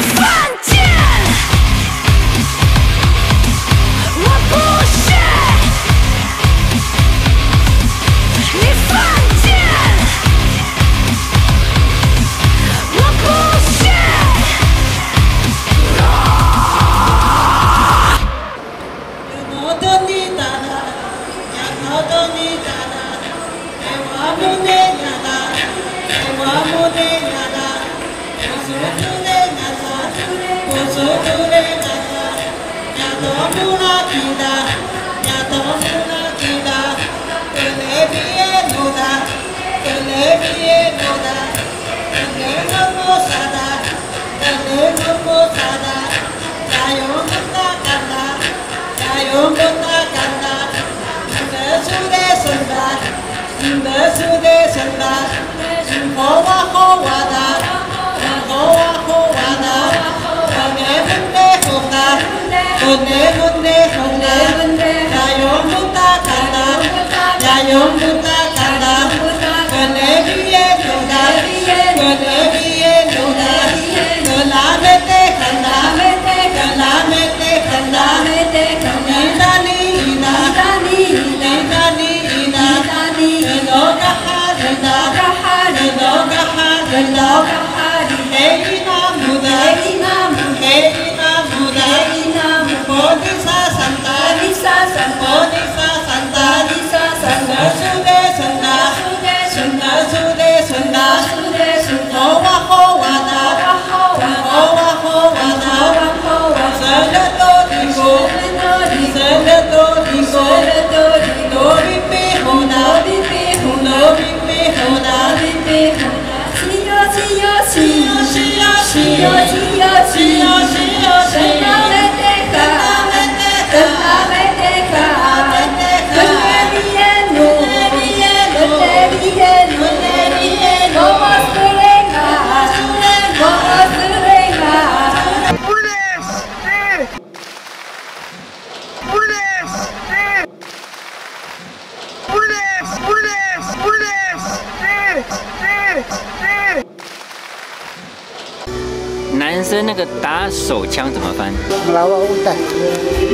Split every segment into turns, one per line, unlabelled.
男打手枪怎么翻？
门拉瓦乌达，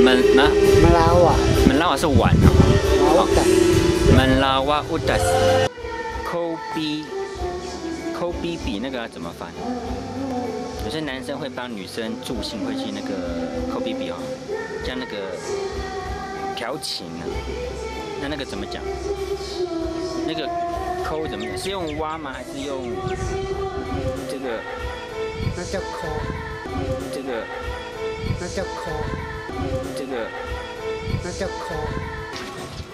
门啊，
门拉瓦，
门拉瓦是碗哦。门拉瓦乌达，抠逼，抠逼比那个怎么翻？有些男生会帮女生助兴，会去那个抠逼比哦，像那个调情啊。那那个怎么讲？那个抠怎么讲？是用挖吗？还是用这个？
那叫抠。
这个。
那叫抠。
这个。
那叫抠。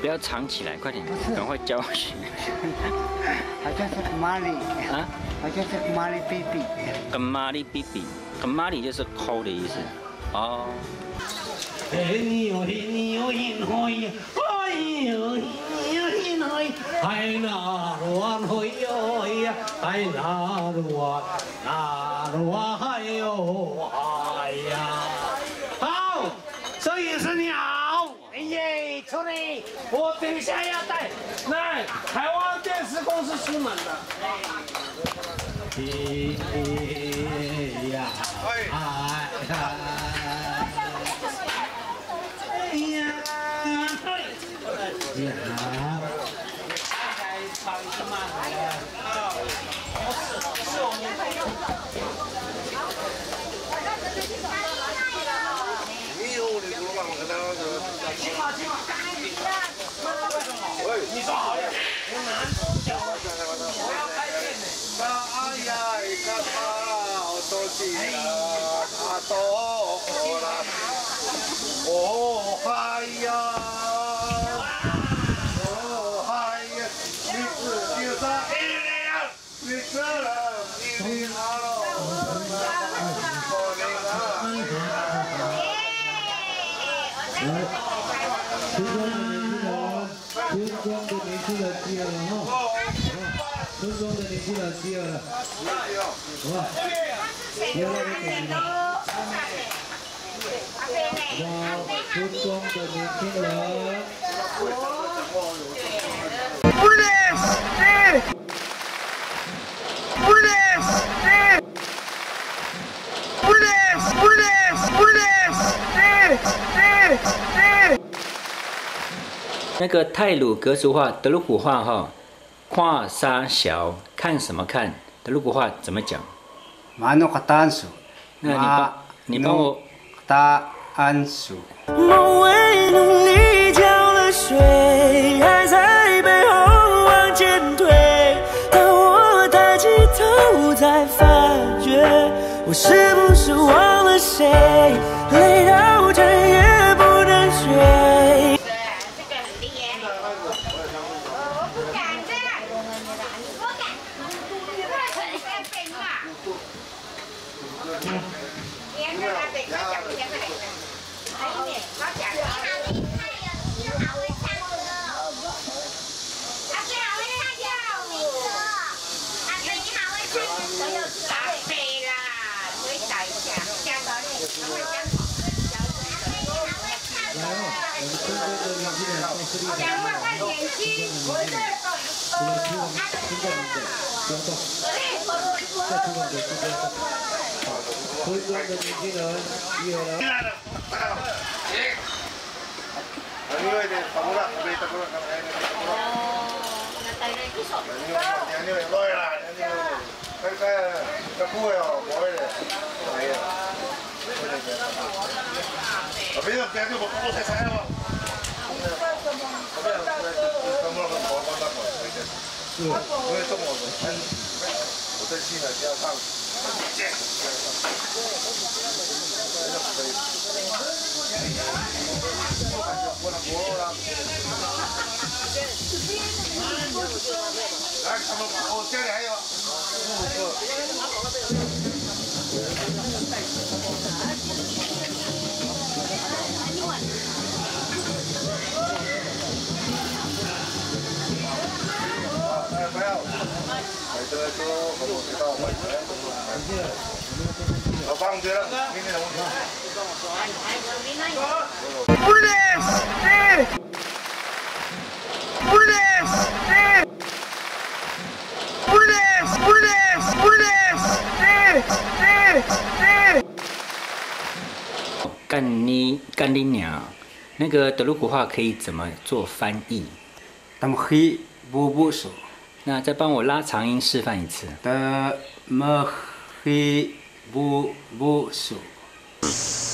不要藏起来，快点，赶快教学。
好像是玛丽啊，好像是玛丽 baby。
跟玛丽 baby，跟玛丽就是抠的意思。哦。哎呦嘿呦嘿呀，哎呦嘿呦嘿，哎那罗嘿呦呀，哎那罗那罗哎呦哎呀，好，这也是鸟。哎耶，出来，我等一下要带来台湾电视公司出门的。哎呀，哎呀。你说好呀。我
的年轻人第二了，好吧？第二个给你们，好，村庄的年轻人。
那个泰鲁格族话、德鲁古话哈，跨沙小看什么看？德鲁古话怎么讲
？Mano katansu.
那你帮你帮我
Katansu.
梦为努力浇了水，还在背后往前推。当我抬起头，才发觉我是不是忘了谁？
Thôi con được gì rồi, gì rồi đó. Người thì không có đặt, bây giờ không có Cái cái cái cua rồi, bói này. Bây giờ cái này một con sẽ sai không? Không được. Không được.
Không được. Không được. Không được. Không được. Không
được. Không được. Không được. Không được. Không được. Không được. Không được. Không được. Không được. Không được. Không được. 我这期呢就要上见。来，他们我家里还有
干你干你娘！那个德鲁古话可以怎么做翻译
？Tamhi bubusu.
那再帮我拉长音示范一次。
Tamhi bubusu.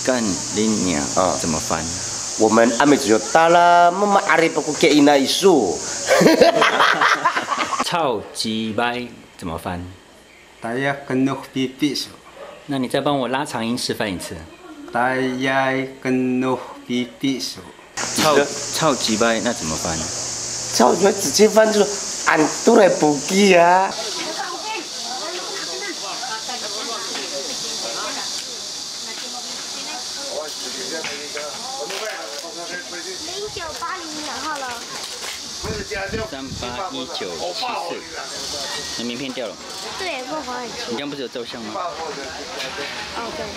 干林娘
啊
怎么翻？
我们阿美只有达拉妈妈阿里巴古给伊那一束，
超级掰怎么翻
？Taya kenuh pipisu.
那你再帮我拉长音示范一次。
Taya kenuh pipisu.
操操鸡掰那怎么翻？
照我直接翻出俺都来补给啊。
零九八零年好了。
三八一九七四，你名片掉了，
对，凤凰很
你刚刚不是有照相吗？
哦，对对。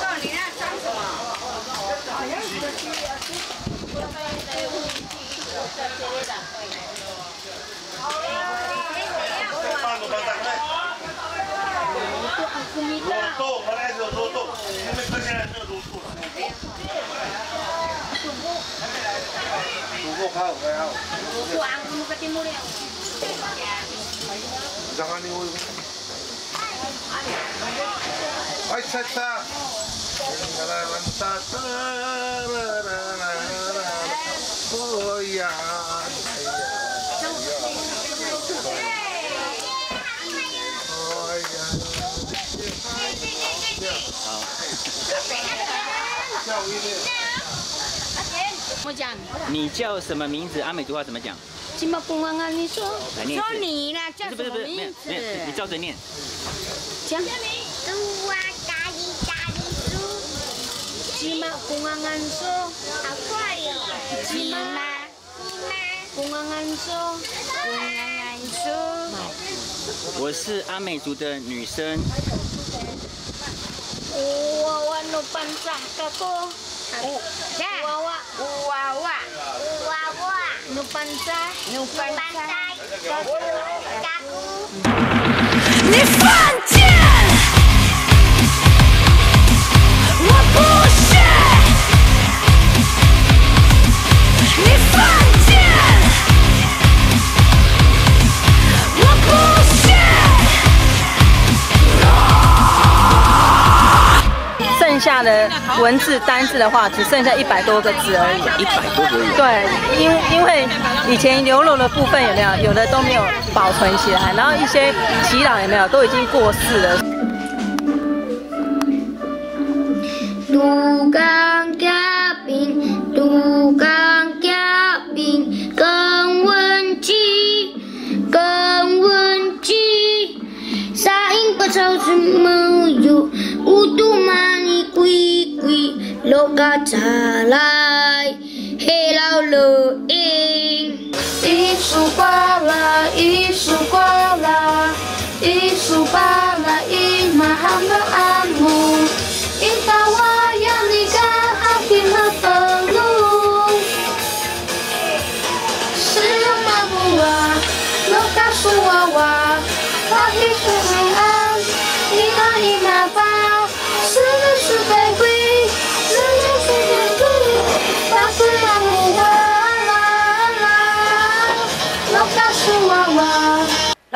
告诉你那装什么？好像是。
Jangan nih, Ay, sata. Oh,
yeah.
你叫什么名字？阿美族话怎么讲？
金毛公安啊，你说，说你啦，叫什么，名字，？
你照着念。
讲。猪啊，咖喱咖喱猪。金毛公安安说，好快哟。公安安说，公安安说。
我是阿美族的女生
，Uwawa no
下的文字单字的话，只剩下一百多个字而已。
一百多个字。
对，因因为以前流落的部分有没有？有的都没有保存起来，然后一些祈祷有没有？都已经过世了。
嘎查来，黑老罗因，一束花啦，一束花啦，一束巴拉，一马哈的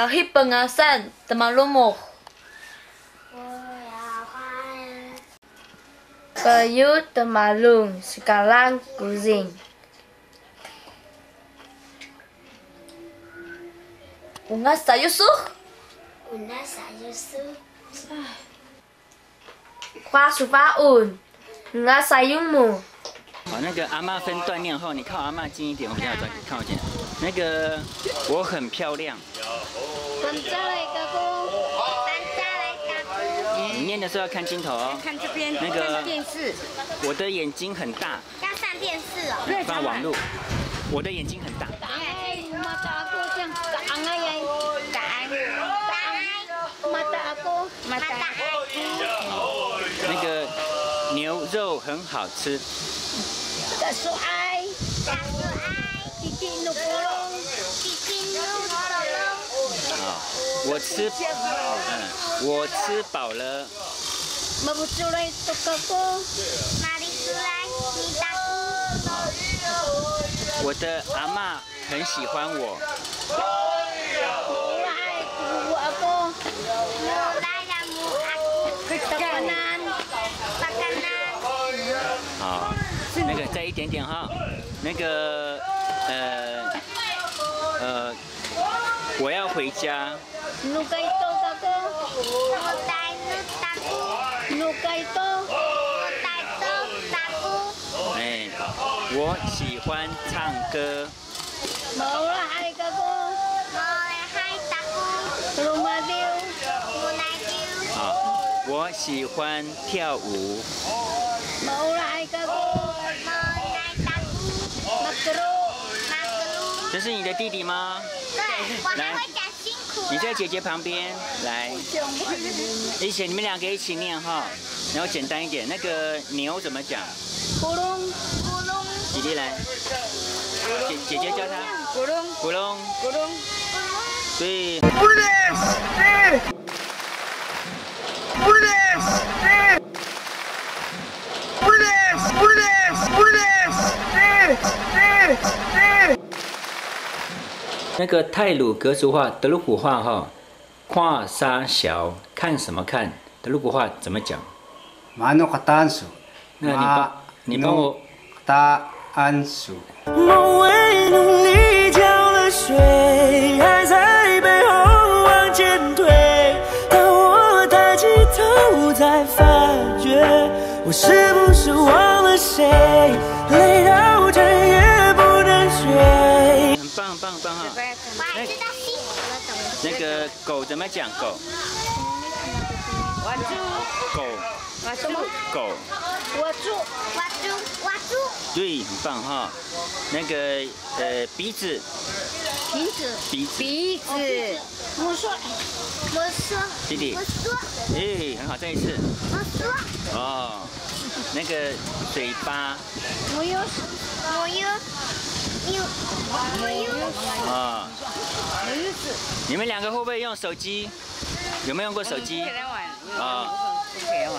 Hi pengasan teman تملمه Bayu temalung sekarang kucing. Bunga
sayu suh.
Bunga sayu suh. Kwa supaun. Bunga sayungmu.
好，那个阿妈分段念后，你靠阿妈近一点，我比较转看我近。那个我很漂亮。你念的时候要看镜头哦。
看这边，
那个
电视，
我的眼睛很大。
要上电视哦。
放网络。我的眼睛很大。
Mata aku
牛肉很好吃。
大
叔
爱，大
叔爱，
好，我吃，嗯，我吃饱了。
出来，哪
里出来？
我的阿妈很喜欢我。
爱
阿，
爱，
好，那个再一点点哈，那个呃呃，我要回家。
多
哥，我，多，
哎，我喜欢唱歌。歌。我喜欢跳舞。这是你的弟弟吗？
对，我还会讲辛苦。
你在姐姐旁边来，一起你们两个一起念哈，然后简单一点。那个牛怎么讲
？Kulong.
咕隆
弟弟来，姐姐姐教他。
咕隆
咕隆
咕隆，
对。那个泰鲁格族话、德鲁古话哈，跨沙小看什么看？德鲁古话怎么讲
？Mano katansu?
那你帮你帮我
katansu.
梦为努力浇了水，累到这也不能睡。
很棒很棒很棒哈！那个狗怎么讲？狗狗狗，
挖猪，挖猪，挖猪，
对，很棒哈。那个呃鼻子
鼻子，
鼻子，
鼻子，我说，我说，
弟弟
我，说，
哎，很好，再一次。
我说，
哦，那个嘴巴。
我有，我有，有，我有，
啊，你们两个会不会用手机？有没有用过手机？啊，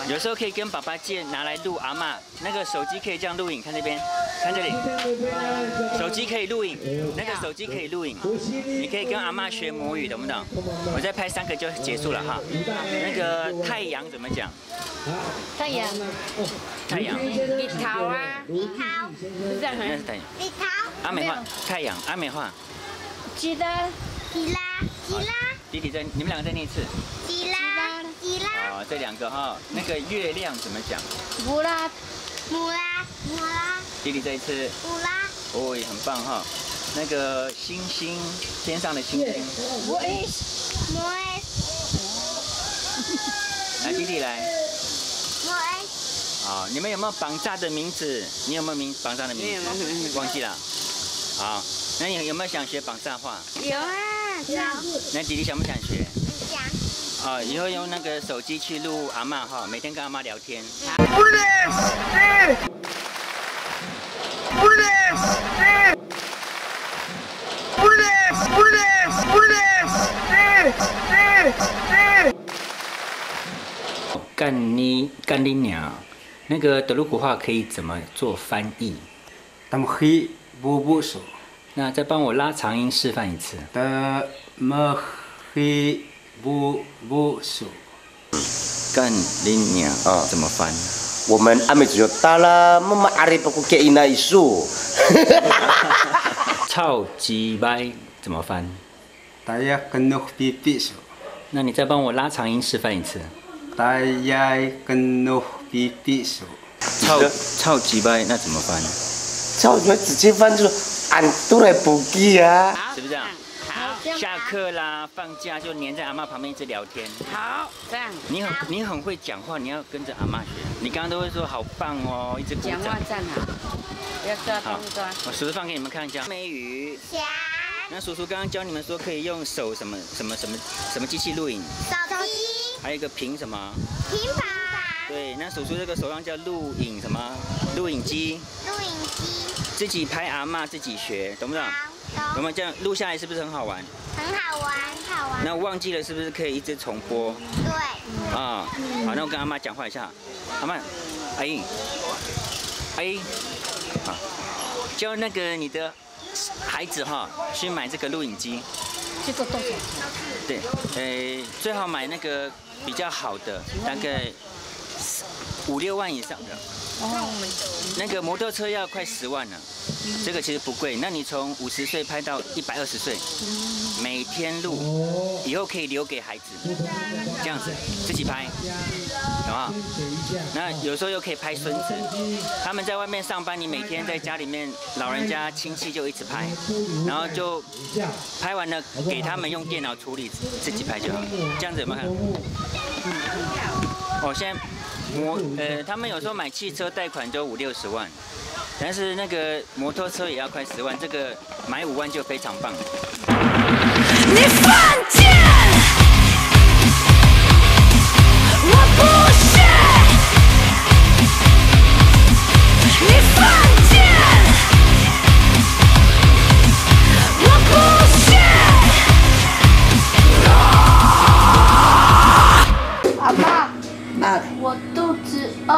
有时候可以跟爸爸借拿来录阿嬷，那个手机可以这样录影，看这边，看这里，手机可以录影，那个手机可以录影，你可以跟阿妈学母语，懂不懂？我再拍三个就结束了哈。那个太阳怎么讲？
太阳，
太阳，
日头啊，
日头，
是这样吗？
那是太阳。
日头，
阿美话，太阳，阿美话。
吉拉
吉拉，吉拉，
弟弟在，你们两个再念一次。
吉拉，吉拉，
哦，这两个哈，那个月亮怎么讲？
乌拉
姆拉，姆拉，
弟弟再一次。
姆拉，
哦，也很棒哈。那个星星，天上的星星。来，弟弟来。
摩埃，
好，你们有没有绑架的名字？你有没有名绑架的名字？忘记了。好，那你有没有想学绑架话？
有啊，
有，
那弟弟想不想学？
想，
哦，以后用那个手机去录阿妈哈，每天跟阿妈聊天。干你干你娘！那个德鲁古话可以怎么做翻译
？Tam khi bu bu so.
那再帮我拉长音示范一次。
Ta ma khi bu bu so.
干你娘
啊
怎么翻？
我们阿美族有达拉木马阿里不给伊那一束，
超级掰怎么翻
？Ta kenuh pipi so.
那你再帮我拉长音示范一次。
大家跟诺比比手
超超级掰那怎么翻？
超我直接翻出俺都来补给啊。
是不是啊？
好，
下课啦，放假就黏在阿妈旁边一直聊天。
好，这样
你很你很会讲话，你要跟着阿妈学。你刚刚都会说好棒哦，一直鼓掌
讲话。站好，不要抓
好
东抓。，
我叔叔放给你们看一下。美语。那叔叔刚刚教你们说可以用手什么什么什么什么机器录影，
手机，
还有一个屏什么？
平板，
对，那叔叔这个手上叫录影什么？录影机，
录影机，
自己拍阿妈自己学，懂不懂？
懂，
有没有这样录下来是不是很好玩？
很好玩，很好玩，
那忘记了是不是可以一直重播？
对，
啊，好，那我跟阿妈讲话一下。阿妈，阿姨，阿姨，好，叫那个你的孩子哈去买这个录影机。
这个动作，
对，呃，最好买那个比较好的，大概五六万以上的。那个摩托车要快十万了，这个其实不贵。那你从五十岁拍到一百二十岁，每天录，以后可以留给孩子，这样子自己拍，好不好？那有时候又可以拍孙子，他们在外面上班，你每天在家里面，老人家亲戚就一直拍，然后就拍完了给他们用电脑处理，自己拍就好。这样子有没有看？哦，现在摩呃，他们有时候买汽车贷款就五六十万，但是那个摩托车也要快十万，这个买五万就非常棒。
你犯贱，我不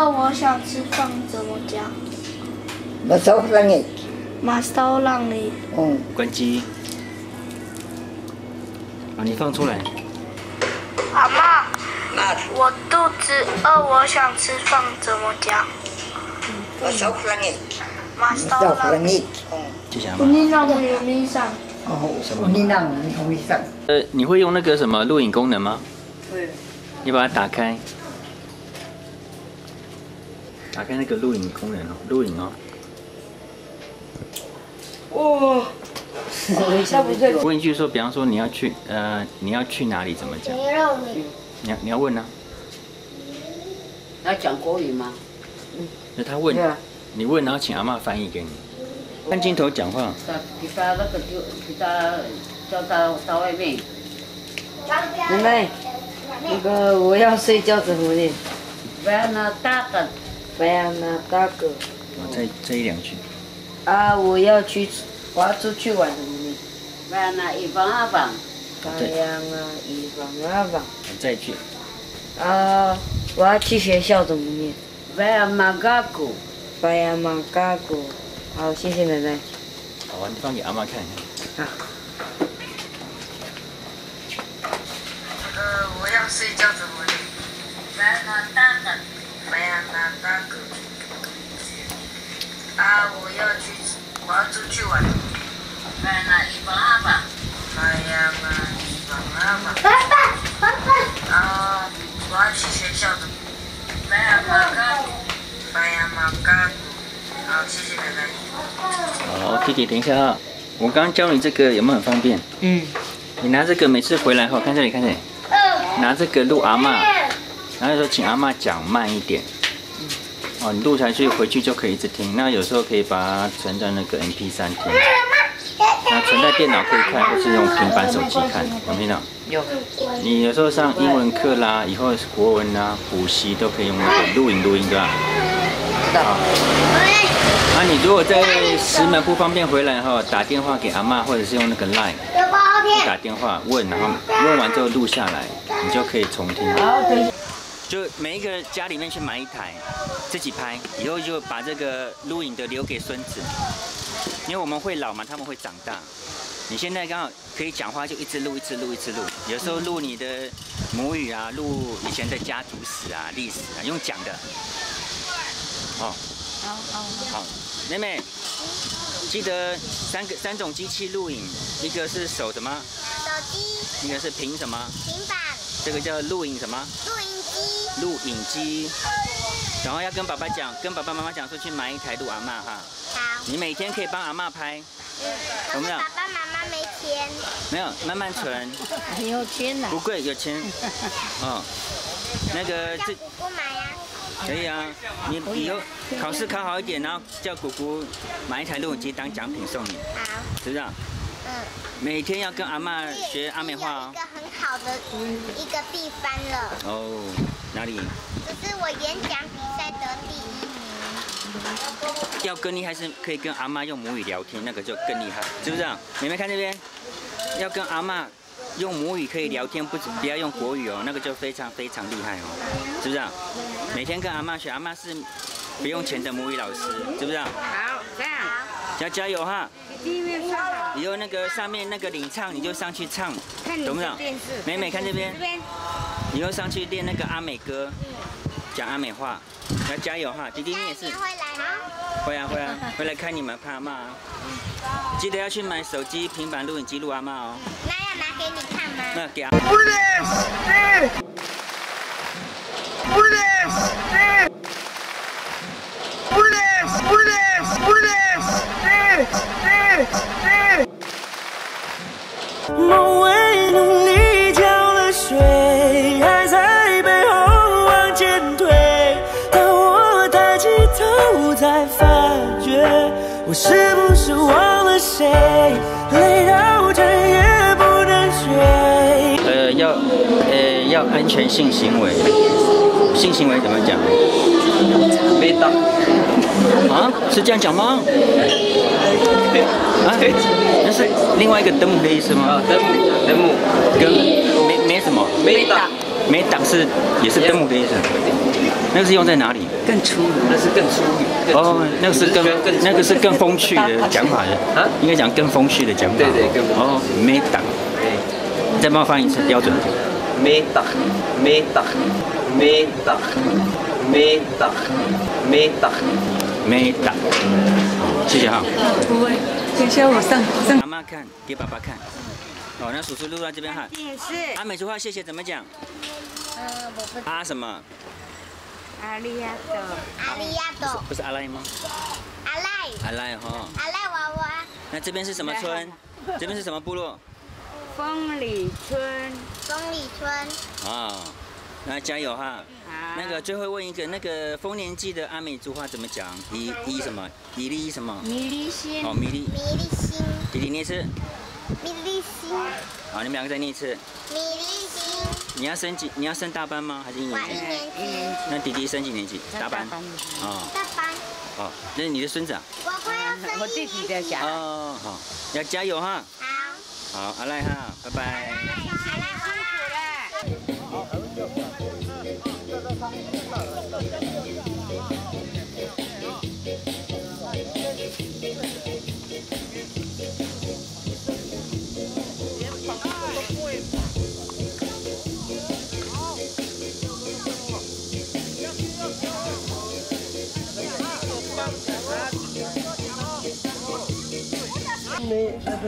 我
想吃饭，怎么讲？
我手让你，
马烧让你。
嗯，
关机。啊，你放出来。
阿妈，我肚子饿，我想吃饭，怎么讲？
我手让你，
马烧
手
让你。
嗯，
谢谢阿妈。
你让我有你上。
哦，你让你同意上，
呃，你会用那个什么录影功能吗？
对，
你把它打开，打开那个录影功能哦，录影哦。
哦，下不是
问一句说，比方说你要去呃，你要去哪里？怎么讲？
牛肉米，
你要你要问呢、
要讲国语吗？
嗯那他问
对啊，
你问，然后请阿妈翻译给你。看镜头讲话。
给他那个就给他叫他到外面。
奶
奶，那个我要睡觉怎么的？不要拿大个，不要拿大个。
哦，这这一两句。
啊，我要去，我要出去玩怎么念？不要拿一房二房。太阳啊，一房二房。
再一句。
啊，我要去学校怎么念？不要马嘎古，不要马嘎古。好，谢谢奶奶。
好，我放给阿妈看。
好。
呃，我要睡觉怎么了？来拿大的，来呀拿大个。啊，我要去，我要出去玩。来拿一包阿爸。来呀拿一包阿爸。
爸爸，爸爸。
啊，我要去学校的。来呀马嘎，来呀马嘎。好，谢谢奶奶。
好，弟弟，等一下啊，我刚刚教你这个有没有很方便？
嗯。
你拿这个每次回来后，看这里，看这里，拿这个录阿妈，然后说请阿妈讲慢一点。哦，你录下去回去就可以一直听。那有时候可以把它存在那个 MP 三听。那存在电脑可以看，或是用平板手机看，有没有？
有。
你有时候上英文课啦，以后国文啊补习都可以用那个录影录音，对吧？
知道。
啊，你如果在石门不方便回来后，打电话给阿妈，或者是用那个 Line 打电话问，然后问完之后录下来，你就可以重听。就每一个家里面去买一台，自己拍，以后就把这个录影的留给孙子，因为我们会老嘛，他们会长大。你现在刚好可以讲话，就一直录，一直录，一直录。有时候录你的母语啊，录以前的家族史啊、历史啊，用讲的。好，好，好，好，妹妹，记得三个三种机器录影，一个是手什么？
手机。
一个是平什么？
平板。
这个叫录影什么？
录影机。
录影机。然后要跟爸爸讲，跟爸爸妈妈讲说去买一台录阿妈哈。
好。
你每天可以帮阿妈拍。
嗯。有没有？爸爸妈妈没钱。
没有，慢慢存。
有钱呐。
不贵，有钱。嗯。那个
这。姑姑买呀。
可以啊，你以后考试考好一点，然后叫姑姑买一台录影机当奖品送你。
好。
是不是？嗯。每天要跟阿妈学阿美话哦。
一个很好的一个地方了。
哦，哪里？
这是我演讲比赛得第一名。
要更厉害是可以跟阿妈用母语聊天，那个就更厉害，是不是？你们看这边，要跟阿妈用母语可以聊天，不不要用国语哦，那个就非常非常厉害哦，是不是？每天跟阿妈学，阿妈是不用钱的母语老师，是不是？
好，这样。
要加油哈！以后那个上面那个领唱，你就上去唱，懂不懂？美美看这边。以后上去练那个阿美歌，讲阿美话，要加油哈！弟弟你也是。
会来吗？
会啊会啊，会来看你们看阿妈啊。记得要去买手机、平板录影机录阿妈哦。
那要拿给你看吗？
那给阿。
梦为努力浇了水，还在背后往前推。当我抬起头，才发觉我是不是忘了谁？累到这也不能睡。
呃，要呃要安全性行为，性行为怎么讲？没打。啊，是这样讲吗？啊，那是另外一个灯母的意思吗？
啊，灯母，灯母，
跟没没什么，
没打，
没打是也是灯母的意思。那个是用在哪里？
更粗鲁，那是更粗鲁。
哦，那个是更那个是更风趣的讲法的啊，应该讲更风趣的讲法。
对对，更
哦，没打。对，再帮我翻译一次标准。
没打，没打，没打，没打，没打。
没打，谢谢哈。
不会，等下我上上。
妈妈看，给爸爸看。哦，那叔叔录到这边哈。
电视。
阿美族话谢谢怎么讲？
呃，我不。
阿什么？
阿利亚多。
阿利亚多。
不是阿赖吗？
阿赖。
阿赖哈。
阿赖娃娃。
那这边是什么村？这边是什么部落？
风里村。
风里村。
啊。那加油哈！那个最后问一个，那个丰年祭的阿美族话怎么讲？一一什么？一粒什么？
米粒星。
哦，米粒。
米粒星。
弟弟念一次。
米粒星。
好，你们两个再念一次。
米粒星。
你要升几？你要升大班吗？还是一年级？
一年级。
那弟弟升几年级？大班。
哦。大班。
哦，那是你的孙子啊？
我快要升
我弟弟在讲。
哦，好，要加油哈。
好。
好，阿赖哈，拜拜。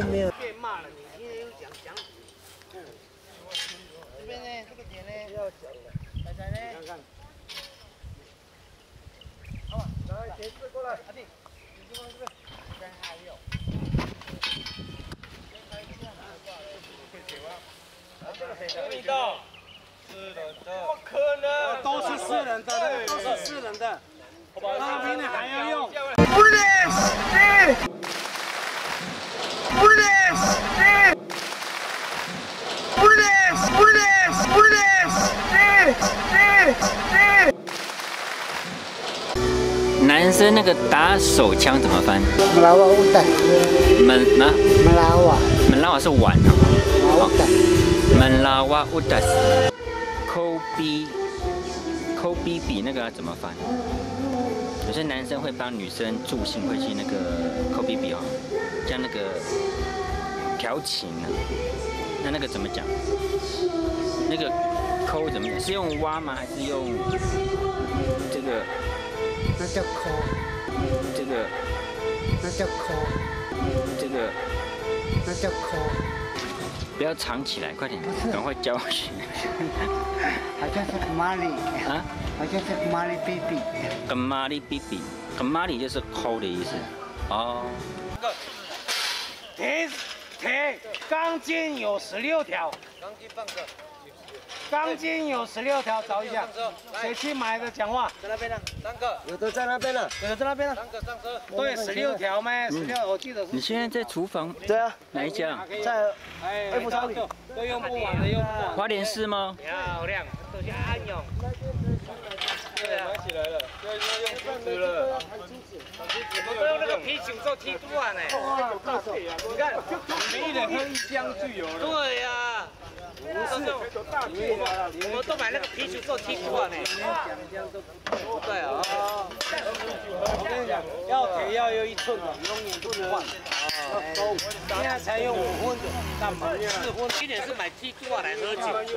没有。
被骂了，你今天又讲讲。这边呢，这个点呢要讲的。仔仔呢？看看。好，来，茄子过来，阿弟，茄子过来这边。这边还有。味道。四人的。怎么可能？都是四人的，都是四人的。那比你还要用。
不能死！不能死！不能死！不能死！不能死！死！
男生那个打手枪怎么翻
？Melawa utak.
门呢
？Melawa.
门拉瓦是碗啊。门拉瓦乌达斯。抠逼，抠逼比那个要怎么翻？有些男生会帮女生助兴，会去那个抠逼比哦，像那个调情啊。那那个怎么讲？那个抠怎么讲？是用挖吗？还是用这个？
那叫抠。
这个？
那叫抠。
这个？
那叫抠。
不要藏起来，快点，赶快教学。
好像是马里
啊，
好像是马里 baby。
跟马里比比，跟马里就是抠的意思。哦。
铁铁钢筋有十六条。钢筋放着。钢筋有十六条，找一下。谁去买的？讲话。在那边呢，三个。
有的在那边了。
有的在那边了。三个上车。对，十六条吗？十六，我记得是。
你现在在厨房？
对啊。
哪一家？
在
哎
不超里。
都用不完的，用不完。
花莲市吗？
漂亮，都是安永。对啊，买起来了，要要用竹子了。我都用那个啤酒做梯度啊呢。你看，每一人喝一箱就有了。对呀。不是，我们都买那个啤酒做梯度啊呢。对啊。我跟你讲，要铁要有一寸的，永远不能换。现在才用五分的，干嘛？四分。今年是买梯度啊来喝酒。等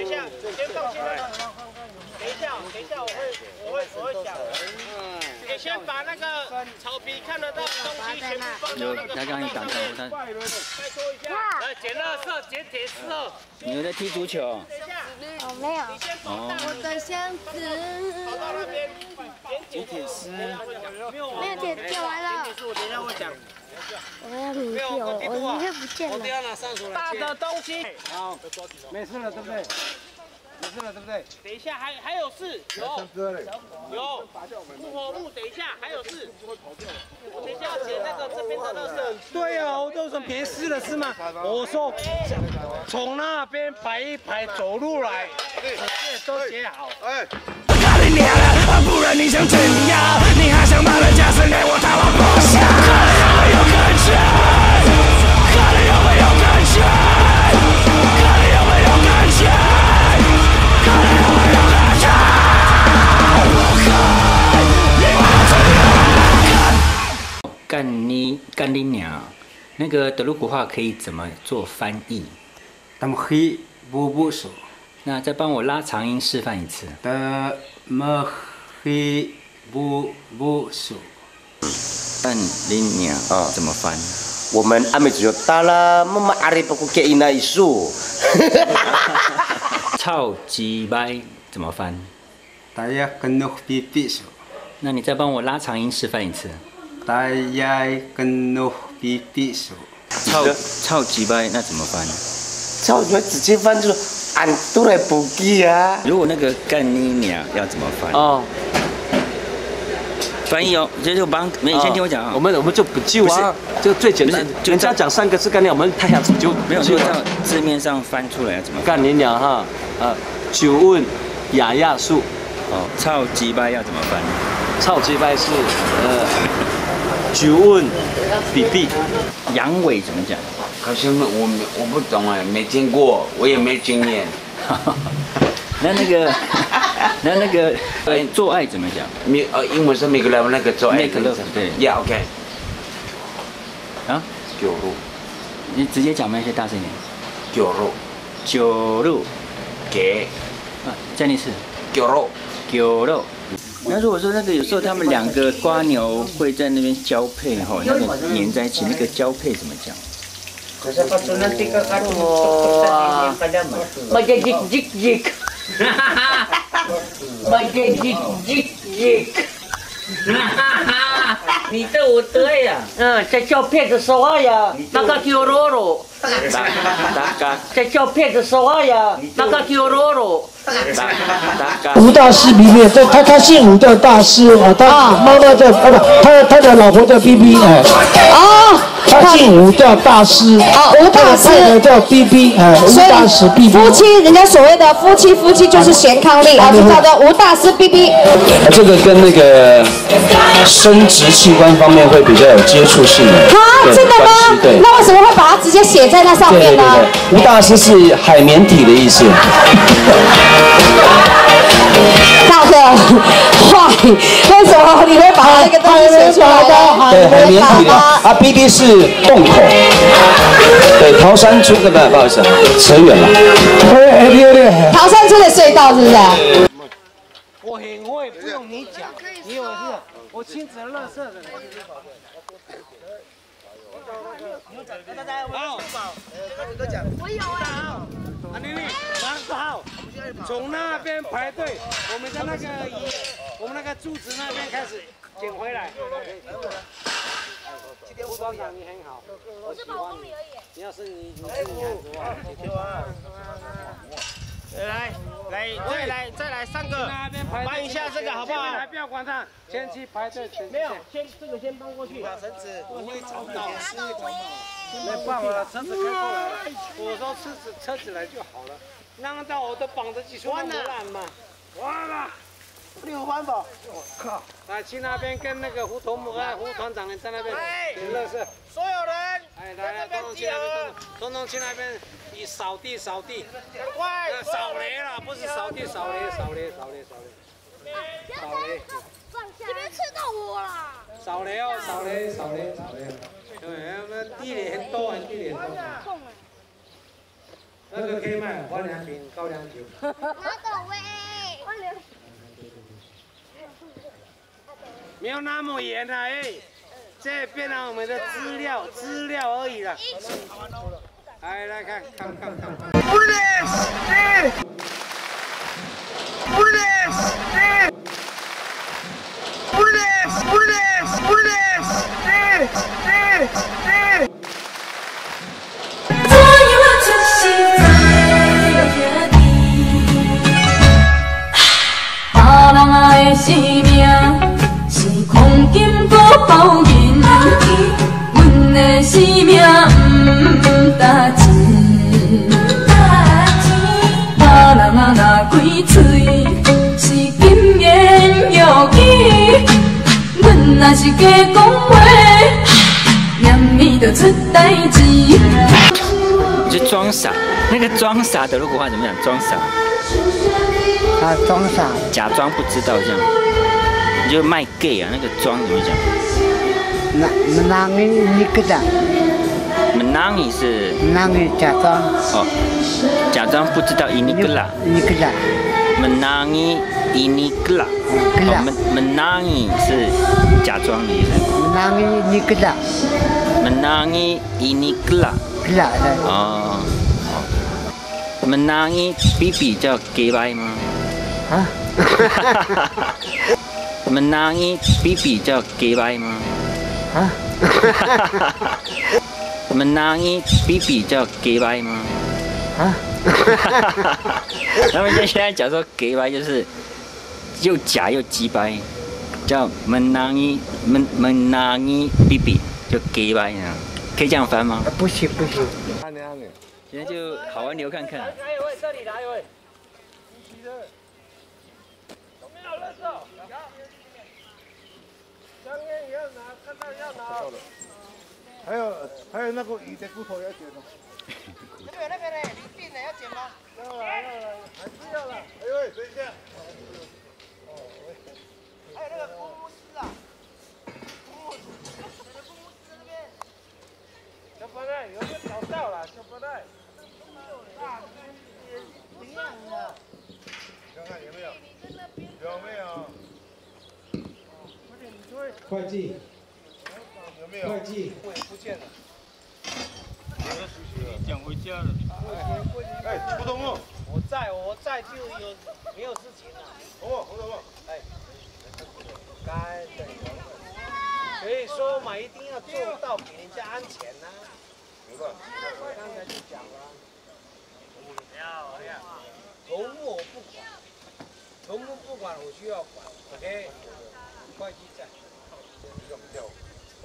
一下，先放进来。等一下，等一下，我会，我会，我会想。先把那个草皮看得到的东西全部放到那个。
他刚刚打招呼，他。
再说一下。来捡垃圾，捡铁丝哦。
你们在踢足球？
哦，没有。
哦。
我的箱子。
跑到那边
捡铁丝。
没有捡，捡完了。
铁丝我等一下会讲。
我要米酒，我米酒不见了。
我等下拿上手来。大的东西。好，没事了，对不对？没事了，对不对？等一下，还还有事，有有。复活木，等一下还有事。我等一下要捡那个这边的垃圾。对啊，我都说别试了是吗？我说从那边排一排走路来，这都写好。哎。
干你娘了！不然你想怎样？你还想把人家生给我他妈不下？
干你干你娘！那个德鲁古话可以怎么做翻译？
他们黑不不手。
那再帮我拉长音示范一次。
的么黑不不手。
干你娘啊！怎么翻？
我们阿美只有达拉妈妈阿里不过给伊那一束。
超级掰怎么翻？
大家跟努比比手。
那你再帮我拉长音示范一次。
大家跟努比比手。
超超级掰那怎么翻？
超级掰直接翻就是俺都来不给啊。
如果那个干你娘要怎么翻？
哦。
翻译哦，这就帮没，你先听我讲啊。
我们我们就不救啊，就最简单，人家讲三个字干你，我们太下子就
没有说到字面上翻出来怎么
干你娘哈啊！九问雅亚树
哦，超级掰要怎么翻？
超级掰是呃，久问比比
阳痿怎么讲？
可是我没我不懂哎，没听过，我也没经验。
那那个，那那个，呃，做爱怎么讲？
没呃，英文是 make love 那个做爱。
make love 对。
Yeah OK。
啊？
酒肉。
你直接讲那些大声一点。
酒肉。
酒肉。
给。
啊，再一次。
酒肉。
酒肉。那如果说那个有时候他们两个瓜牛会在那边交配哈，那个粘在一起，那个交配怎么讲
jik. Macam jik jik jik. 你对我对呀？嗯，在照片的时候呀，那个叫罗罗。在照片的时候呀，那个叫罗罗。
吴大师里面，这他他姓吴叫大师啊，他妈妈叫啊不，他他的老婆叫 B B 哎。
哦。
他姓吴叫大师。
啊，吴大师。
叫 B B 哎，吴大师 B B。
夫妻，人家所谓的夫妻，夫妻就是贤康力啊，就叫做吴大师 B B。
这个跟那个生殖器官方面会比较有接触性的。
啊，真的吗
对？
那为什么会把它直接写在那上面呢？
吴大师是海绵体的意思。
大 哥，坏，为什么你会把那个东西写出来的？
对，海绵体的 啊，B B 是洞口。对，桃山出的不不好意思，扯远了。
哎哎，对对。
桃山村的隧道是不是？
我很会，不用你讲，你有是，我亲自乐色的。从那边排队，我们在那个椅，我们那个柱子那边开始捡回来。今天吴团长你很好，我是保公你而已。你要是你，你是女孩子来来，再来再来三个，搬一下这个好不好？来，不要管他，先去排队，没有，先这个先搬过去。把绳子，我会找到。没办法了，车子开过来了，我说车子车子来就好了，难道我都绑得起出那么烂吗？完了，你有环保？我靠！来去那边跟那个胡头目啊、胡团长在那边捡乐事。所有人，哎，来来，通通去那边，通通去那边，你扫地扫地，快扫雷了，不是扫地扫雷，扫雷扫雷扫雷，扫雷。
你别吃到我啦！
扫雷哦，扫雷，扫雷，扫雷。对，我们地里很多，很地里很多。那个可以卖花凉饼、高粱酒。
拿走喂！
没有那么严啊，哎，这变成我们的资料，资料而已了。来来看，看看看。
Police! Police! Police! Police! Police!
所的生命是空金搁包银，阮的生命毋值钱。别人啊若开嘴是金言玉语，阮若是假讲话。难免就出代志。
你就装傻，那个装傻的，如果话怎么讲？装傻。
啊，装傻。
假装不知道这样，你就卖 gay 啊，那个装怎么讲？
那那你你个的
，menangi 是
那你假装
哦，假装不知道 ini gelap。
你个的
，menangi ini gelap。哦，men menangi 是假装的意思。
那你你个的
，menangi ini gelap。
个的。
哦。menangi pipi 叫 gay 白吗？
哈
哈哈哈我们拿你 bb 叫 gayby 吗
哈
哈哈哈我们拿你 bb 叫 gayby 吗
啊？
哈哈哈咱们现在现在讲说 gay 就是又假又鸡巴叫蒙娜丽蒙蒙娜丽 bb 就 gay 吧你知啊可以这样翻吗？
不行不行。
今天就好玩留看看
来一位这里来一位香烟也要拿，看到要拿。
还有还有那个鱼的骨头要剪吗？
那边那边呢？鳞片的要剪吗？要了要了，还是要了。
哎呦，等一下。
还有那个公牧师啊，公牧师，那个公牧师那边。小白菜有没有找到了？小白菜。大一样的。
看看有没有？有没有？
会计，
有没有？
会计，
我也不见了。
你讲回家了。
哎，胡同木，
我在我在就有没有事情了。
哦，胡同木，
哎，该的。所以说嘛，一定要做到给人家安全呐、
明白。
刚才就讲了，漂亮。头目我不管，不管我需要管，OK？会计在。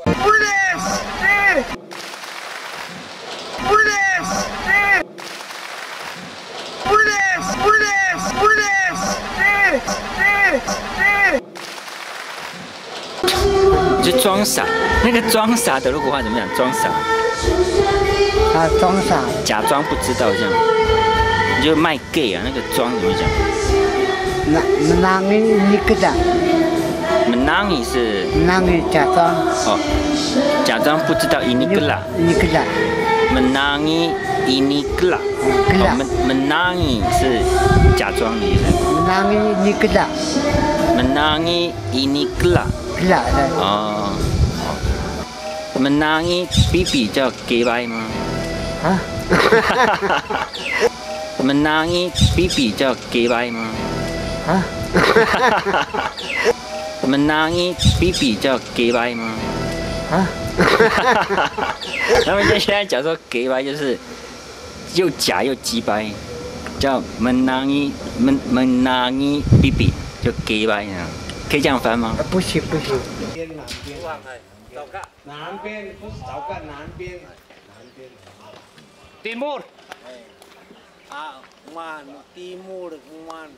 Police! Eh! Police! Eh! Police! Police! Police! Eh! Eh! Eh!
就装傻，那个装傻的如果话怎么讲？装傻。
啊，装傻。
假装不知道这样。你就卖 gay 啊，那个装怎么讲？
那那你你个的
？menangi 是
menangi 假装
哦，假装不知道 ini gelap。
ini gelap。
menangi ini gelap。哦，men menangi 是假装的意思。
menangi ini gelap。
menangi ini gelap。
gelap 的。
哦。menangi pipi 叫 gay 白吗？
啊
？menangi pipi 叫 gay 白吗？
啊！
哈哈哈哈哈哈！门纳尼比比叫 gaybai 吗？
啊！
哈哈哈哈哈哈！那我们现在讲说 gaybai 就是又假又鸡白，叫门纳尼门门纳尼比比就 gaybai 呢？可以这样翻吗？
不行不行。
南边，南边，找个南边。南边。Timur。哎。啊，万 Timur 万。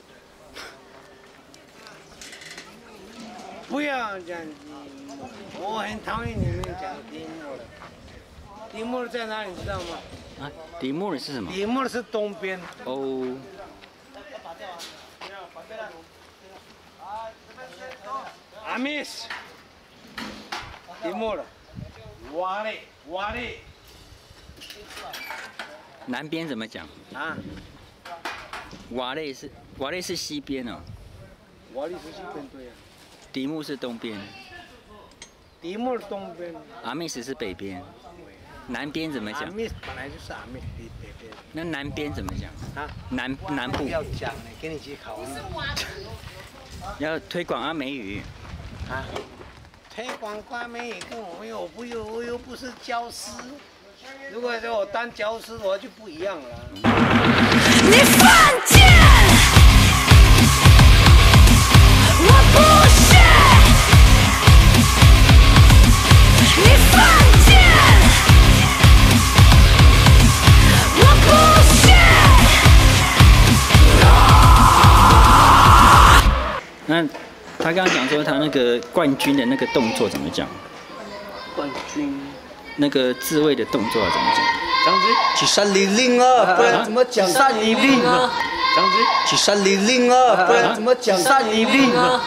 不要讲我很讨厌你们讲题目了。题目在哪里，你知道吗？
啊，题目是什么？
题目是东边。
哦。
阿密斯，题目了，瓦里，瓦里。
南边怎么讲？
啊？
瓦类是瓦类是西边哦。
瓦力是西边对呀。
迪木是东边，
迪木是东边，
阿密斯是北边，南边怎么讲？
阿密本来就是阿密北北边。
那南边怎么讲？
啊？
南南部。
要讲呢，给你去考虑。
要推广阿美语。
啊？推广阿美语跟我们又不又我又不是教师，如果说我当教师的话就不一样了。
你犯贱！
那他刚刚讲说他那个冠军的那个动作怎么讲？
冠军。
那个自卫的动作怎么讲？
张子，
去山里领啊，不然怎么讲？
山里领啊。张子，
去山里领啊，不然怎么讲？
山里领啊。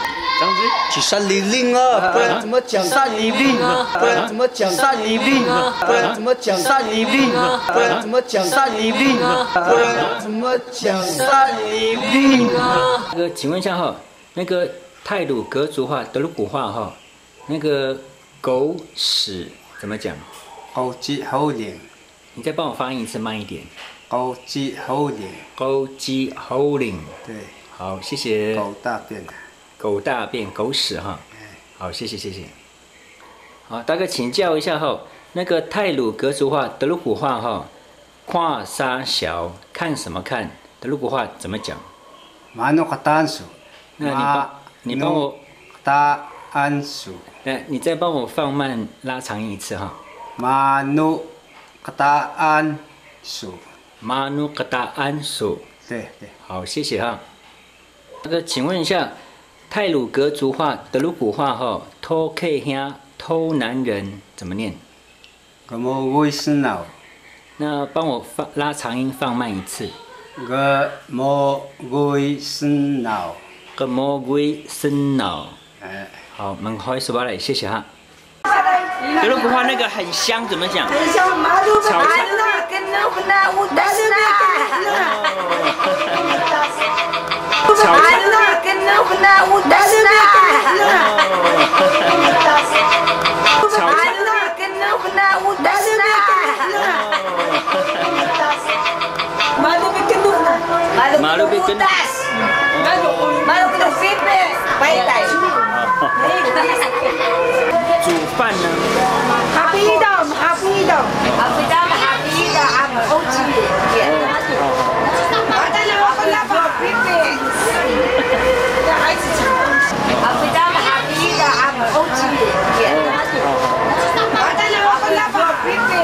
张子，
去山里领啊，不然怎么讲？
山里领啊，
不然怎么讲？
山里领啊，
不然怎么讲？
山里领啊，
不然怎么讲？
山里领啊，
不然怎么讲？
山里领啊。
那个，请问一下哈，那个泰鲁格族话、德鲁古话哈，那个狗屎怎么讲？
狗鸡猴脸。
你再帮我发音一次，慢一点。
狗鸡猴脸。
狗鸡猴脸。
对。
好，谢谢。
狗大便。
狗大便，狗屎哈。好，谢谢谢谢。好，大概请教一下哈，那个泰鲁格族话、德鲁古话哈，跨沙小看什么看？德鲁古话怎么讲？
马诺卡丹数。
那你帮你帮我
大安数。
来，你再帮我放慢拉长音一次哈。
马努格达安数，
马努格达安数，
对对，
好，谢谢哈。那个，请问一下，泰鲁格族话、德鲁古话哈，偷 K 兄偷男人怎么念？
格莫威斯脑。
那帮我放拉长音，放慢一次。
格莫威斯脑，
格莫威斯脑。
哎，
好，门开始吧嘞，谢谢哈。德鲁古话那个很香，怎么讲？
很香，马路
炒菜。
跟
Malu bikin.
Malu bikin
fipe. Paitai. Cupana.
Hapidom, hapidom. Hapidom, hapidom, hapidom. Ada nama kenapa fipe? Hapidom, hapidom, hapidom. Ada nama kenapa fipe? Ada nama
kenapa fipe?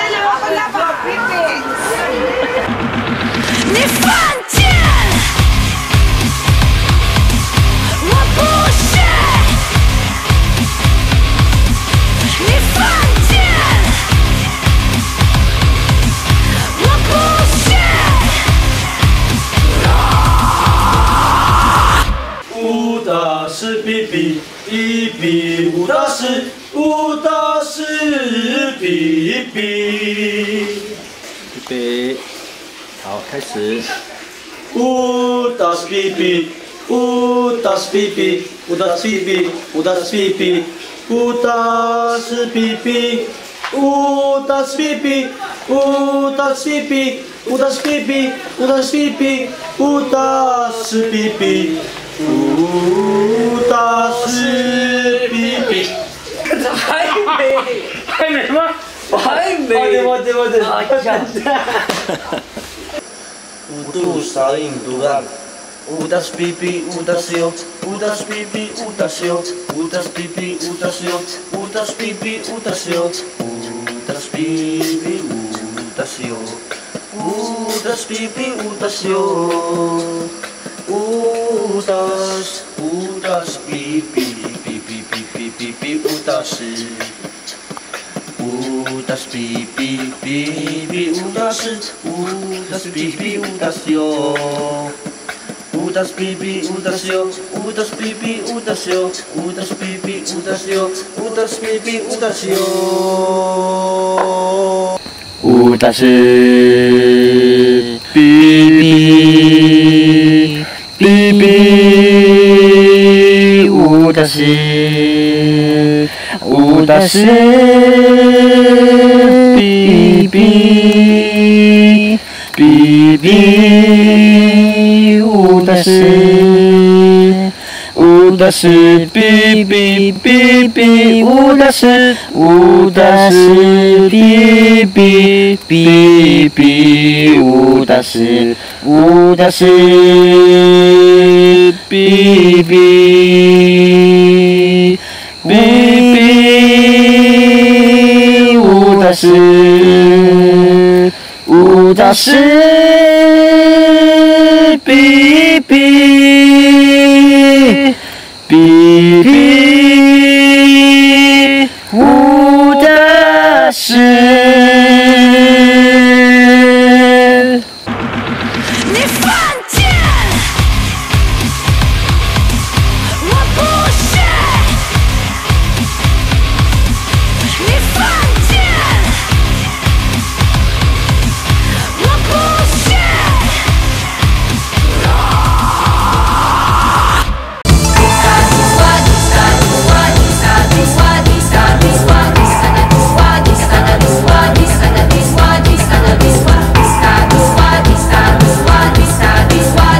武大师比比，武大师比比，武大师比比，武大师比比，武大师比比，武大师比比，武大师比比，武大师比比，武大师比比，武大师比比，武大师比比。
还没，还没吗？还没。
我的我的
好像。
五度沙印度兰，五大斯比比五大斯哟，五大斯比比五大斯哟，五大斯比比五大斯哟，五大斯比比五大斯哟，五大斯比比五大斯哟，五大斯比比五大斯哟，五大斯五大斯比比比比比比比比五大斯。Udas pipi pipi udas udas pipi utusta indudan. Utas pipi, utasio, utas pipi, utasio, utas pipi, utasio, utas pipi, utasio, utas pipi, utasio, utas pipi, utasio, utas, utas pipi, pipi, pipi,
pipi, utasio. 呜哒比比比比呜哒是呜哒比比呜哒哟，呜哒比比呜哒哟，呜哒比比呜哒哟，呜哒比比呜哒哟，呜哒比比呜哒哟，呜哒是比比比比呜哒是。我的是 B B B B，我的是我的是 B B B B，我的是我的是 B B B B，我的是我的是 B B。是无得是，比比比比无得是。